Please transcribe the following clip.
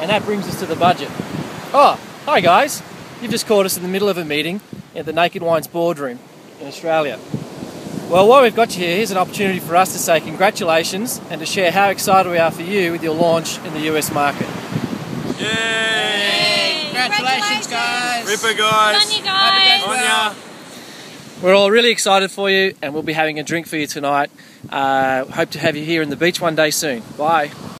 And that brings us to the budget. Oh, hi guys. You've just caught us in the middle of a meeting at the Naked Wines boardroom in Australia. Well, while we've got you here, here's an opportunity for us to say congratulations and to share how excited we are for you with your launch in the US market. Yay! Congratulations, guys. Ripper guys. Good on you guys. We're all really excited for you and we'll be having a drink for you tonight. Uh, hope to have you here in the beach one day soon. Bye.